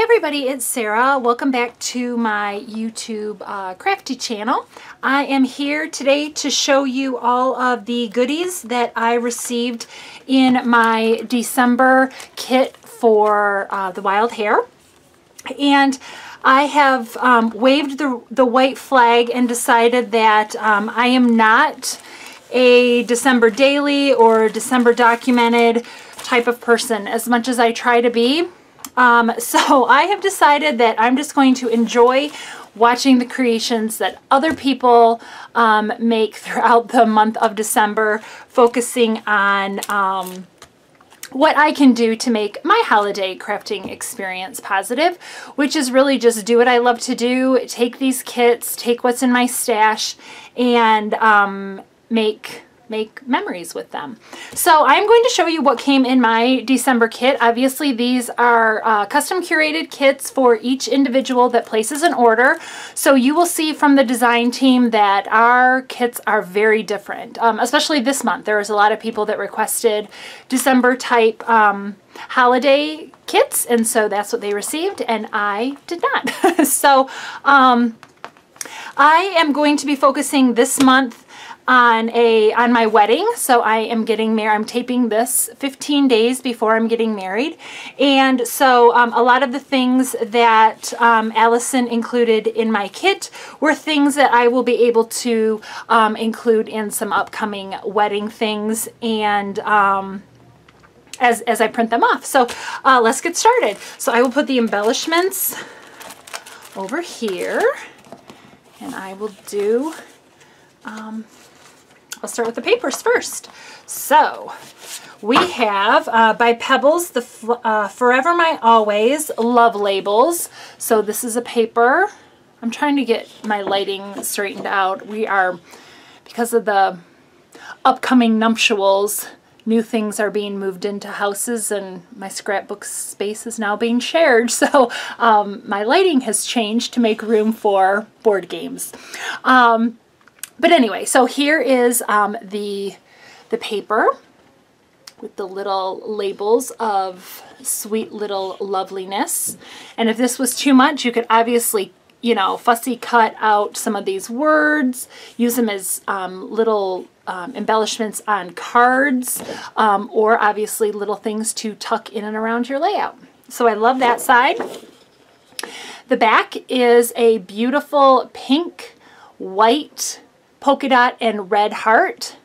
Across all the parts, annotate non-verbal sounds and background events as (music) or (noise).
Hey everybody, it's Sarah. Welcome back to my YouTube uh, crafty channel. I am here today to show you all of the goodies that I received in my December kit for uh, the wild hare. And I have um, waved the, the white flag and decided that um, I am not a December daily or December documented type of person as much as I try to be. Um, (laughs) so I have decided that I'm just going to enjoy watching the creations that other people um, make throughout the month of December, focusing on um, what I can do to make my holiday crafting experience positive, which is really just do what I love to do, take these kits, take what's in my stash, and um, make make memories with them. So I'm going to show you what came in my December kit. Obviously these are uh, custom curated kits for each individual that places an order. So you will see from the design team that our kits are very different, um, especially this month. There was a lot of people that requested December type um, holiday kits and so that's what they received and I did not. (laughs) so um, I am going to be focusing this month on a on my wedding. So I am getting married. I'm taping this 15 days before I'm getting married. And so um, a lot of the things that um, Allison included in my kit were things that I will be able to um, include in some upcoming wedding things and um, as, as I print them off. So uh, let's get started. So I will put the embellishments over here and I will do um, I'll start with the papers first. So we have uh, by Pebbles the uh, Forever My Always Love Labels. So this is a paper. I'm trying to get my lighting straightened out. We are, because of the upcoming nuptials, new things are being moved into houses and my scrapbook space is now being shared. (laughs) So um, my lighting has changed to make room for board games. Um, but anyway, so here is um, the, the paper with the little labels of sweet little loveliness. And if this was too much, you could obviously, you know, fussy cut out some of these words, use them as um, little um, embellishments on cards, um, or obviously little things to tuck in and around your layout. So I love that side. The back is a beautiful pink, white, polka dot and red heart.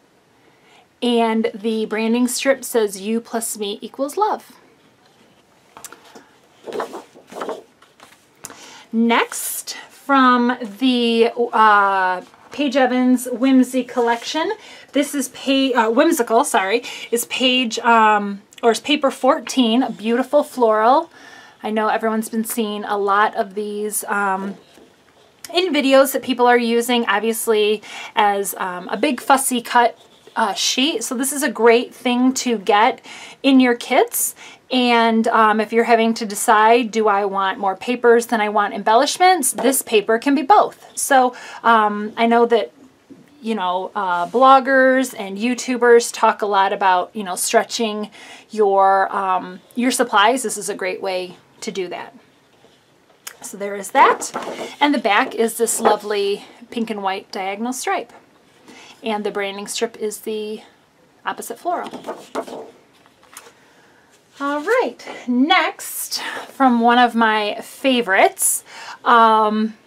And the branding strip says you plus me equals love. Next, from the uh, Paige Evans Whimsy collection, this is page, uh, Whimsical, sorry, is page, um, or is paper 14, beautiful floral. I know everyone's been seeing a lot of these um, in videos that people are using, obviously, as um, a big fussy cut uh, sheet. So this is a great thing to get in your kits. And um, if you're having to decide, do I want more papers than I want embellishments, this paper can be both. So um, I know that you know, uh, bloggers and YouTubers talk a lot about, you know, stretching your, um, your supplies. This is a great way to do that. So there is that. And the back is this lovely pink and white diagonal stripe. And the branding strip is the opposite floral. All right, next from one of my favorites, um,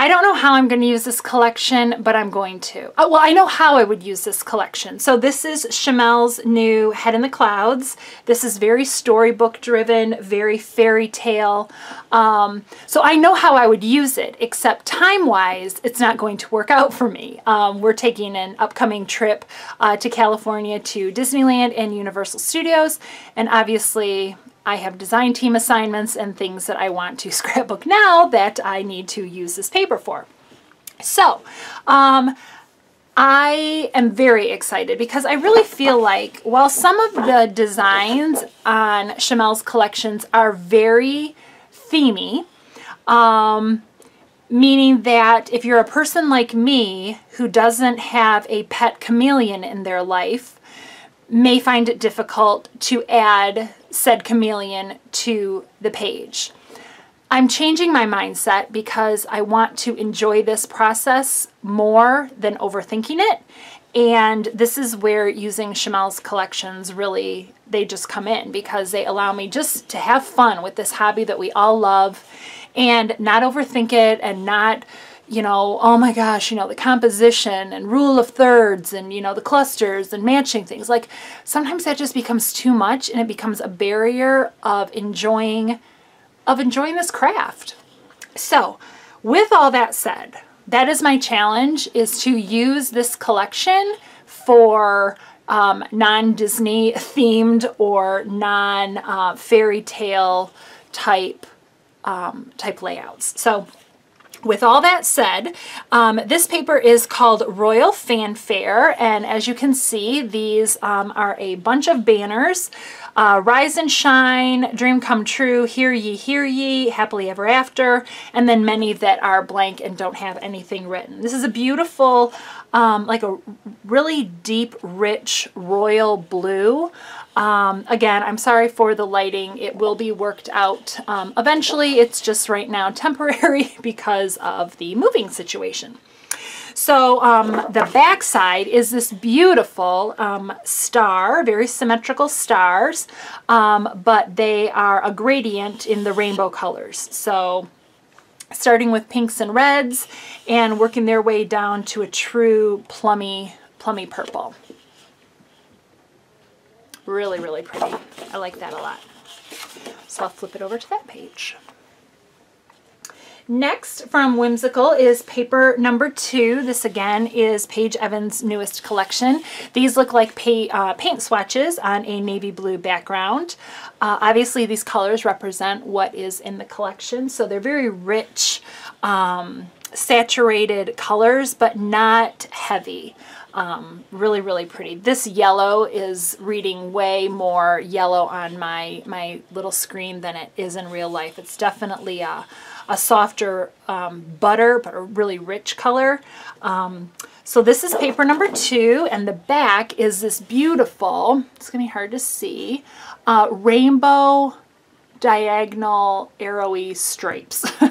I don't know how I'm going to use this collection, but I'm going to. Uh, well, I know how I would use this collection. So this is Shimelle's new Head in the Clouds. This is very storybook driven, very fairy tale. Um, so I know how I would use it, except time-wise, it's not going to work out for me. Um, we're taking an upcoming trip uh, to California to Disneyland and Universal Studios, and obviously I have design team assignments and things that I want to (laughs) scrapbook now that I need to use this paper for. So, um, I am very excited because I really feel like while some of the designs on Shimelle's collections are very themey, um, meaning that if you're a person like me who doesn't have a pet chameleon in their life, may find it difficult to add said chameleon to the page. I'm changing my mindset because I want to enjoy this process more than overthinking it. And this is where using Shimelle's collections really, they just come in because they allow me just to have fun with this hobby that we all love and not overthink it and not you know, oh my gosh, you know, the composition and rule of thirds and, you know, the clusters and matching things. Like sometimes that just becomes too much and it becomes a barrier of enjoying of enjoying this craft. So, with all that said, that is my challenge is to use this collection for um, non-Disney themed or non-fairy uh, tale type um, type layouts. So with all that said, um, this paper is called Royal Fanfare, and as you can see, these um, are a bunch of banners. Uh, Rise and Shine, Dream Come True, Hear Ye, Hear Ye, Happily Ever After, and then many that are blank and don't have anything written. This is a beautiful, um, like a really deep, rich royal blue. Um, again, I'm sorry for the lighting. It will be worked out um, eventually. It's just right now (laughs) temporary because of the moving situation. So um, the back side is this beautiful um, star, very symmetrical stars, um, but they are a gradient in the rainbow colors. So starting with pinks and reds and working their way down to a true plummy, plummy purple. Really, really pretty. I like that a lot. So I'll flip it over to that page. Next from Whimsical is paper number two. This again is Paige Evans' newest collection. These look like pay, uh, paint swatches on a navy blue background. Uh, obviously these colors represent what is in the collection, so they're very rich, um, saturated colors, but not heavy. Um, really, really pretty. This yellow is reading way more yellow on my, my little screen than it is in real life. It's definitely a, a softer um, butter, but a really rich color. Um, so this is paper number two, and the back is this beautiful, it's going to be hard to see, uh, rainbow diagonal arrowy stripes. (laughs)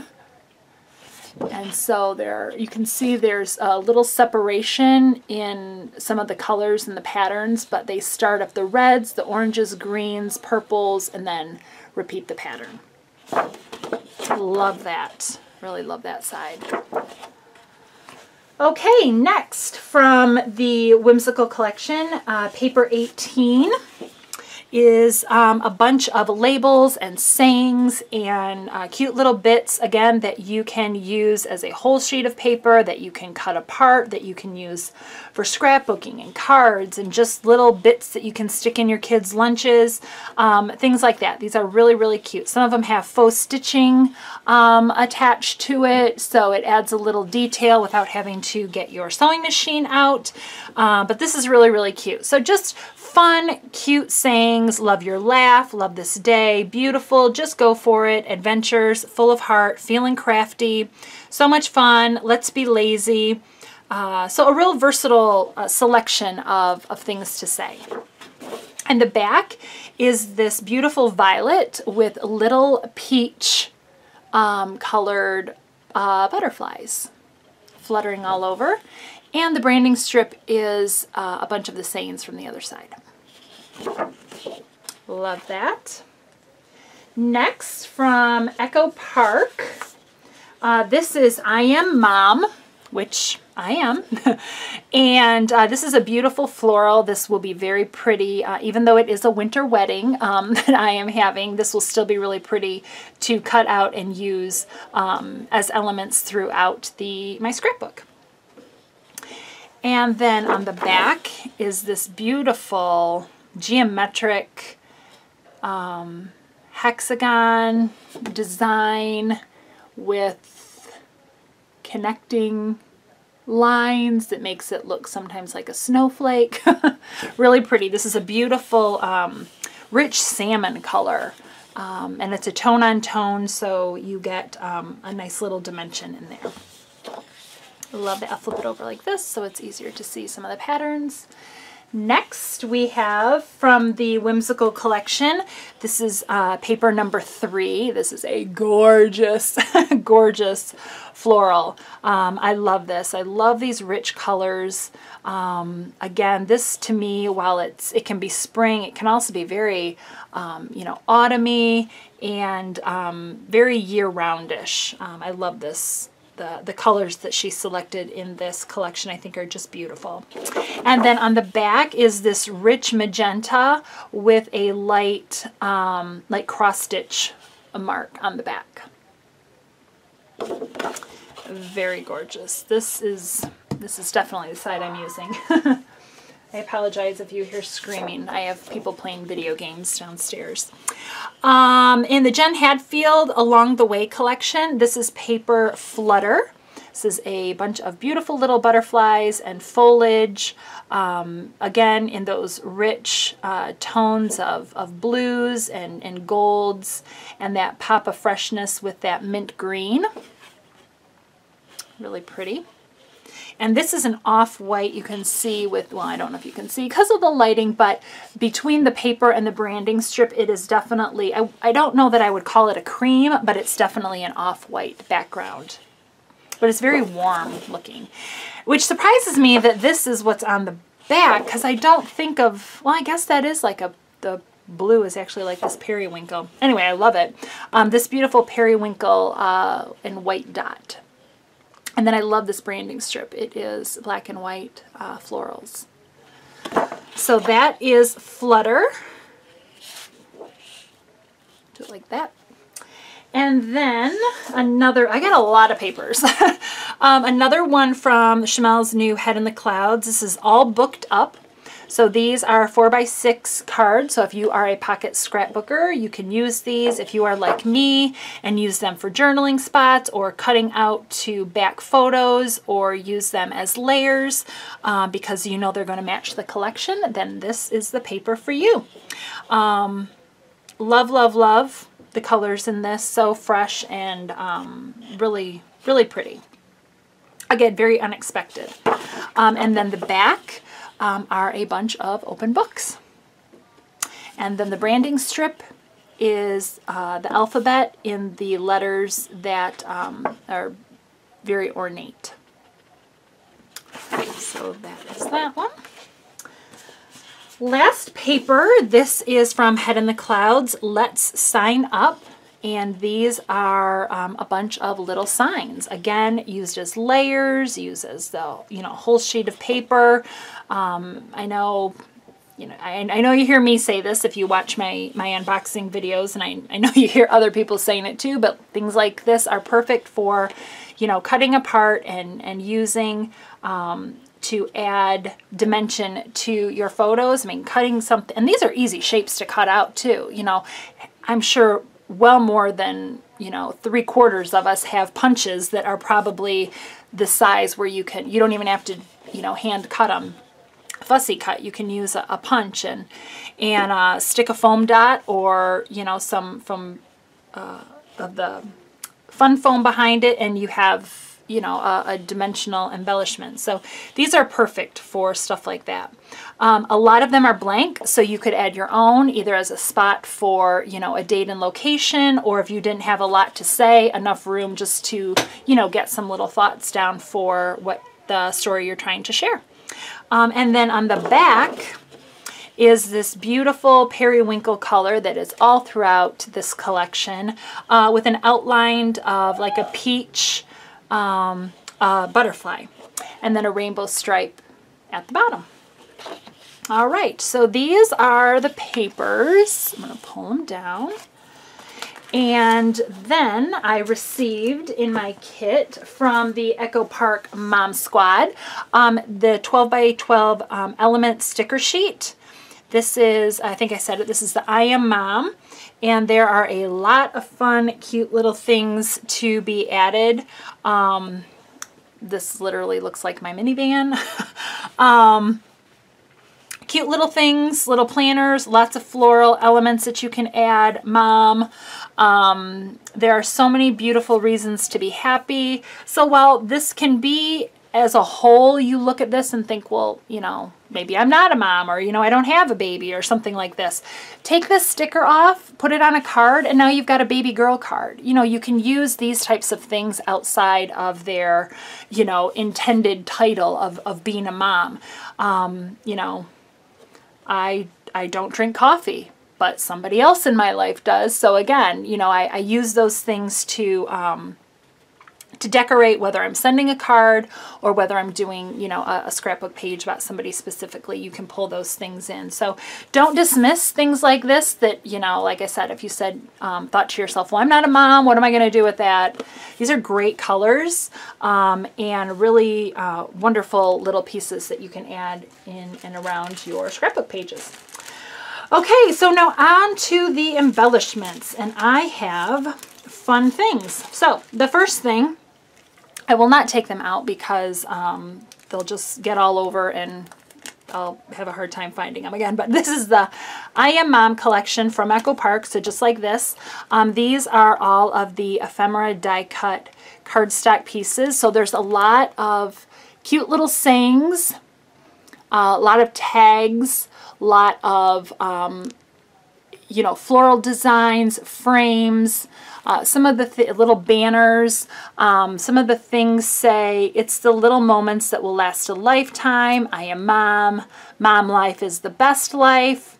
And so there, you can see there's a little separation in some of the colors and the patterns, but they start up the reds, the oranges, greens, purples, and then repeat the pattern. Love that. Really love that side. Okay, next from the Whimsical Collection, uh, paper 18 is um, a bunch of labels and sayings and uh, cute little bits, again, that you can use as a whole sheet of paper, that you can cut apart, that you can use for scrapbooking and cards and just little bits that you can stick in your kids' lunches, um, things like that. These are really, really cute. Some of them have faux stitching um, attached to it, so it adds a little detail without having to get your sewing machine out. Uh, but this is really, really cute. So just fun, cute sayings. Love your laugh. Love this day. Beautiful. Just go for it. Adventures. Full of heart. Feeling crafty. So much fun. Let's be lazy. Uh, so a real versatile uh, selection of, of things to say. And the back is this beautiful violet with little peach um, colored uh, butterflies fluttering all over. And the branding strip is uh, a bunch of the sayings from the other side. Love that. Next from Echo Park. Uh, this is I Am Mom, which I am. (laughs) and uh, this is a beautiful floral. This will be very pretty. Uh, even though it is a winter wedding um, (laughs) that I am having, this will still be really pretty to cut out and use um, as elements throughout the my scrapbook. And then on the back is this beautiful geometric um, hexagon design with connecting lines that makes it look sometimes like a snowflake. (laughs) really pretty. This is a beautiful um, rich salmon color. Um, and it's a tone on tone so you get um, a nice little dimension in there. I love that. I'll flip it over like this so it's easier to see some of the patterns. Next, we have from the Whimsical Collection. This is uh, paper number three. This is a gorgeous, (laughs) gorgeous floral. Um, I love this. I love these rich colors. Um, again, this to me, while it's it can be spring, it can also be very, um, you know, autumny and um, very year-roundish. Um, I love this the, the colors that she selected in this collection I think are just beautiful. And then on the back is this rich magenta with a light, um, like cross stitch mark on the back. Very gorgeous. This is, this is definitely the side I'm using. (laughs) I apologize if you hear screaming. I have people playing video games downstairs. Um, in the Jen Hadfield Along the Way collection, this is Paper Flutter. This is a bunch of beautiful little butterflies and foliage. Um, again, in those rich uh, tones of, of blues and, and golds and that pop of freshness with that mint green. Really pretty. And this is an off-white you can see with, well, I don't know if you can see because of the lighting, but between the paper and the branding strip, it is definitely, I, I don't know that I would call it a cream, but it's definitely an off-white background. But it's very warm looking, which surprises me that this is what's on the back because I don't think of, well, I guess that is like a, the blue is actually like this periwinkle. Anyway, I love it. Um, this beautiful periwinkle uh, and white dot. And then I love this branding strip. It is black and white uh, florals. So that is Flutter. Do it like that. And then another, I got a lot of papers. (laughs) um, another one from Shimelle's new Head in the Clouds. This is all booked up. So these are 4 by 6 cards. So if you are a pocket scrapbooker, you can use these. If you are like me and use them for journaling spots or cutting out to back photos or use them as layers uh, because you know they're going to match the collection, then this is the paper for you. Um, love, love, love the colors in this. So fresh and um, really, really pretty. Again, very unexpected. Um, and then the back um, are a bunch of open books. And then the branding strip is uh, the alphabet in the letters that um, are very ornate. So that is that one. Last paper, this is from Head in the Clouds, Let's Sign Up and these are um, a bunch of little signs again used as layers used as the you know whole sheet of paper um, I know you know I, I know you hear me say this if you watch my my unboxing videos and I, I know you hear other people saying it too but things like this are perfect for you know cutting apart and and using um, to add dimension to your photos. I mean, cutting something, and these are easy shapes to cut out too. You know, I'm sure well more than, you know, three quarters of us have punches that are probably the size where you can, you don't even have to, you know, hand cut them fussy cut you can use a, a punch and and uh, stick a foam dot or you know some from uh, of the fun foam behind it and you have you know, a, a, dimensional embellishment. So these are perfect for stuff like that. Um, a lot of them are blank, so you could add your own either as a spot for, you know, a date and location, or if you didn't have a lot to say, enough room just to, you know, get some little thoughts down for what the story you're trying to share. Um, and then on the back, is this beautiful periwinkle color that is all throughout this collection uh, with an outline of like a peach um, butterfly and then a rainbow stripe at the bottom. All right, so these are the papers. I'm to pull them down. And then I received in my kit from the Echo Park Mom Squad um, the 12 by 12 um, element sticker sheet. This is, I think I said it, this is the I Am Mom. And there are a lot of fun, cute little things to be added. Um, this literally looks like my minivan. (laughs) um, cute little things, little planners, lots of floral elements that you can add. Mom, um, there are so many beautiful reasons to be happy. So while this can be as a whole, you look at this and think, well, you know, maybe I'm not a mom or, you know, I don't have a baby or something like this. Take this sticker off, put it on a card, and now you've got a baby girl card. You know, you can use these types of things outside of their, you know, intended title of, of being a mom. Um, you know, I, I don't drink coffee, but somebody else in my life does. So again, you know, I, I use those things to, um, to decorate whether I'm sending a card or whether I'm doing, you know, a, a, scrapbook page about somebody specifically, you can pull those things in. So don't dismiss things like this that, you know, like I said, if you said, um, thought to yourself, well, I'm not a mom, what am I going to do with that? These are great colors um, and really uh, wonderful little pieces that you can add in and around your scrapbook pages. Okay, so now on to the embellishments, and I have fun things. So the first thing I will not take them out because um, they'll just get all over and I'll have a hard time finding them again. (laughs) But this is the I Am Mom collection from Echo Park. So just like this, um, these are all of the ephemera die cut cardstock pieces. So there's a lot of cute little sayings, uh, a lot of tags, a lot of, um, you know, floral designs, frames, uh, some of the th little banners, um, some of the things say, it's the little moments that will last a lifetime. I am mom. Mom life is the best life.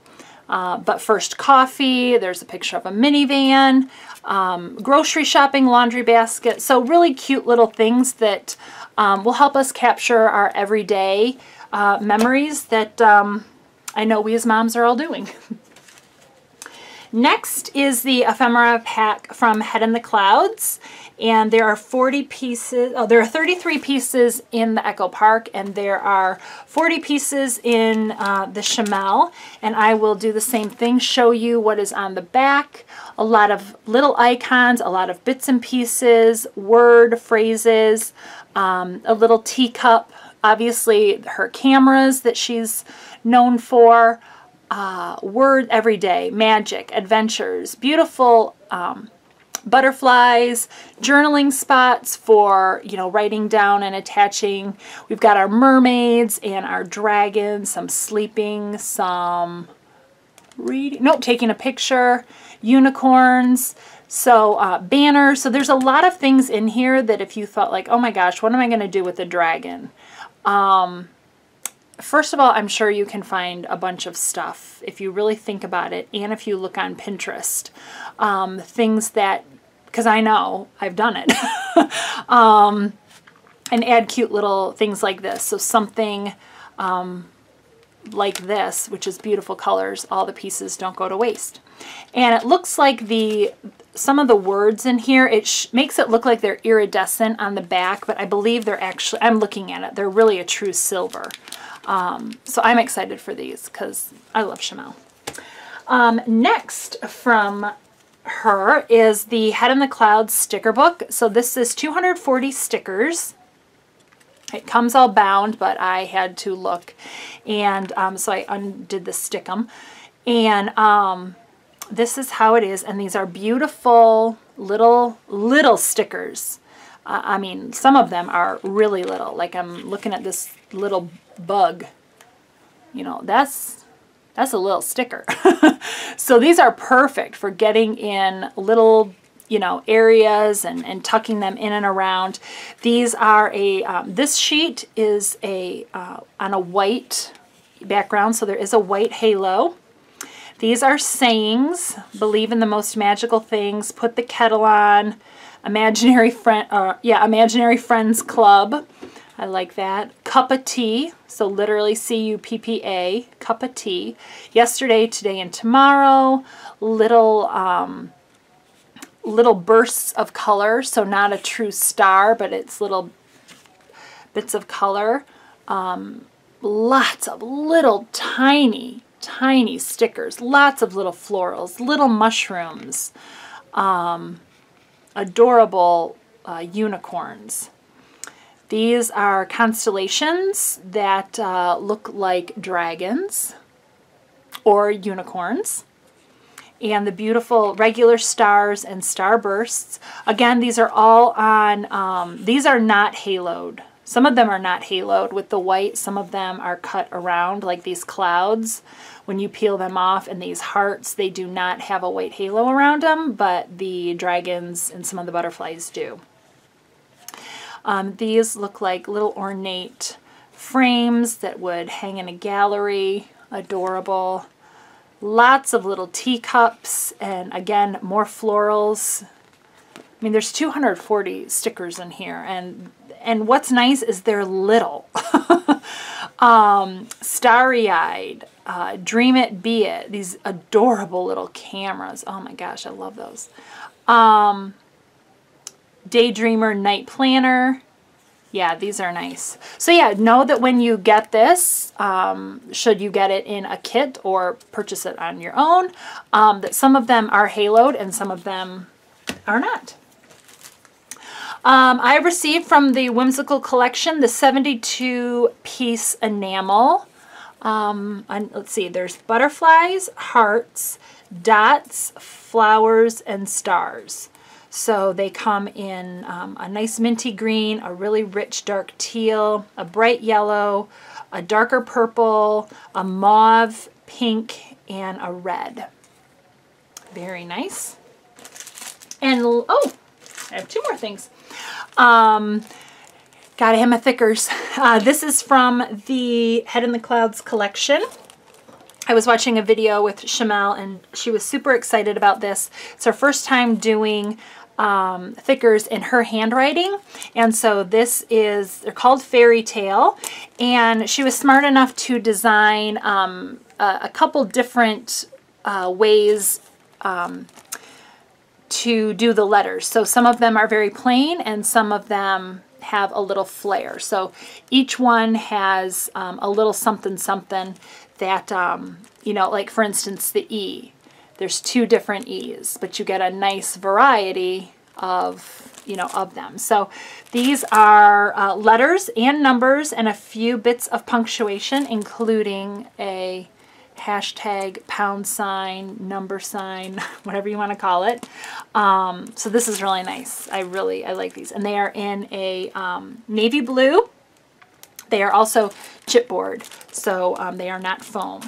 Uh, but first coffee, there's a picture of a minivan, um, grocery shopping, laundry basket. So really cute little things that um, will help us capture our everyday uh, memories that um, I know we as moms are all doing. (laughs) Next is the ephemera pack from Head in the Clouds. And there are 40 pieces, oh, there are 33 pieces in the Echo Park, and there are 40 pieces in uh, the Shimelle. And I will do the same thing, show you what is on the back. A lot of little icons, a lot of bits and pieces, word, phrases, um, a little teacup, obviously her cameras that she's known for uh, word every day, magic, adventures, beautiful um, butterflies, journaling spots for, you know, writing down and attaching. We've got our mermaids and our dragons, some sleeping, some reading, nope, taking a picture, unicorns, so uh, banners. So there's a lot of things in here that if you thought like, oh my gosh, what am I going to do with the dragon? Um, First of all, I'm sure you can find a bunch of stuff if you really think about it and if you look on Pinterest. Um, things that, because I know I've done it, (laughs) um, and add cute little things like this. So something um, like this, which is beautiful colors, all the pieces don't go to waste. And it looks like the some of the words in here, it makes it look like they're iridescent on the back, but I believe they're actually, I'm looking at it, they're really a true silver. Um, so I'm excited for these because I love Shimelle. Um, next from her is the Head in the Clouds sticker book. So this is 240 stickers. It comes all bound, but I had to look. And um, so I undid the stickum. And um, this is how it is. And these are beautiful little, little stickers. Uh, I mean, some of them are really little. Like I'm looking at this little bug. You know, that's that's a little sticker. (laughs) so these are perfect for getting in little you know areas and, and tucking them in and around. These are a, um, this sheet is a uh, on a white background, so there is a white halo. These are sayings, believe in the most magical things, put the kettle on, imaginary friend, uh, yeah, imaginary friends club. I like that. Cup of tea, so literally C-U-P-P-A, cup of tea. Yesterday, today, and tomorrow. Little, um, little bursts of color, so not a true star, but it's little bits of color. Um, lots of little tiny, tiny stickers. Lots of little florals, little mushrooms. Um, adorable uh, unicorns. These are constellations that uh, look like dragons or unicorns. And the beautiful regular stars and starbursts. Again, these are all on, um, these are not haloed. Some of them are not haloed with the white. Some of them are cut around like these clouds. When you peel them off and these hearts, they do not have a white halo around them, but the dragons and some of the butterflies do. Um, these look like little ornate frames that would hang in a gallery. Adorable. Lots of little teacups and again, more florals. I mean, there's 240 stickers in here and and what's nice is they're little. (laughs) um, Starry-eyed, uh, Dream It Be It, these adorable little cameras. Oh my gosh, I love those. Um, Daydreamer Night Planner. Yeah, these are nice. So yeah, know that when you get this, um, should you get it in a kit or purchase it on your own, um, that some of them are haloed and some of them are not. Um, I received from the Whimsical Collection the 72 piece enamel. Um, let's see, there's butterflies, hearts, dots, flowers, and stars. So they come in um, a nice minty green, a really rich dark teal, a bright yellow, a darker purple, a mauve, pink, and a red. Very nice. And, oh, I have two more things. Um, gotta have my thickers. (laughs) Uh, this is from the Head in the Clouds collection. I was watching a video with Shimelle and she was super excited about this. It's her first time doing um, thickers in her handwriting. And so this is, they're called Fairy Tale. And she was smart enough to design um, a, a, couple different uh, ways um, to do the letters. So some of them are very plain and some of them have a little flair. So each one has um, a little something something that, um, you know, like for instance the E. There's two different E's, but you get a nice variety of, you know, of them. So these are uh, letters and numbers and a few bits of punctuation, including a hashtag, pound sign, number sign, (laughs) whatever you want to call it. Um, so this is really nice. I really, I like these. And they are in a um, navy blue. They are also chipboard, so um, they are not foam.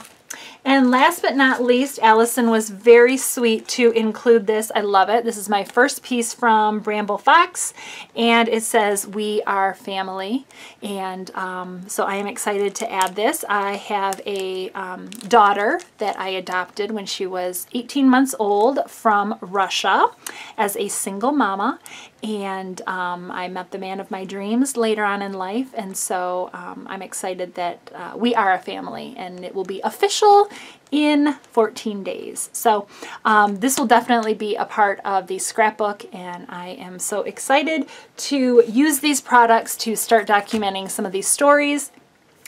And last but not least, Allison was very sweet to include this. I love it. This is my first piece from Bramble Fox, and it says, we are family. And um, so I am excited to add this. I have a um, daughter that I adopted when she was 18 months old from Russia as a single mama. And um, I met the man of my dreams later on in life. And so um, I'm excited that uh, we are a family and it will be official in 14 days. So um, this will definitely be a part of the scrapbook and I am so excited to use these products to start documenting some of these stories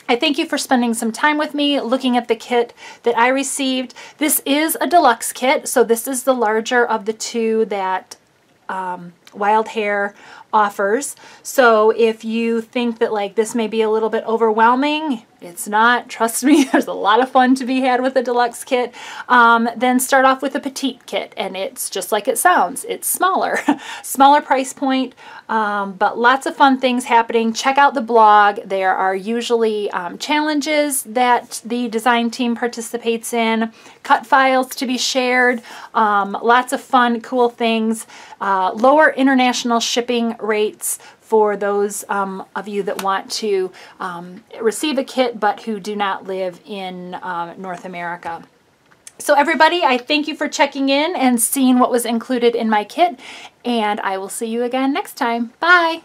I thank you for spending some time with me looking at the kit that I received. This is a deluxe kit, so this is the larger of the two that um, Wild Hare offers. So if you think that like this may be a little bit overwhelming, it's not. Trust me, (laughs) there's a lot of fun to be had with a deluxe kit. Um, then start off with a petite kit, and it's just like it sounds. It's smaller, (laughs) smaller price point, um, but lots of fun things happening. Check out the blog. There are usually um, challenges that the design team participates in, cut files to be shared, um, lots of fun, cool things, uh, lower international shipping rates for those um, of you that want to um, receive a kit but who do not live in uh, North America. So everybody, I thank you for checking in and seeing what was included in my kit, and I will see you again next time. Bye!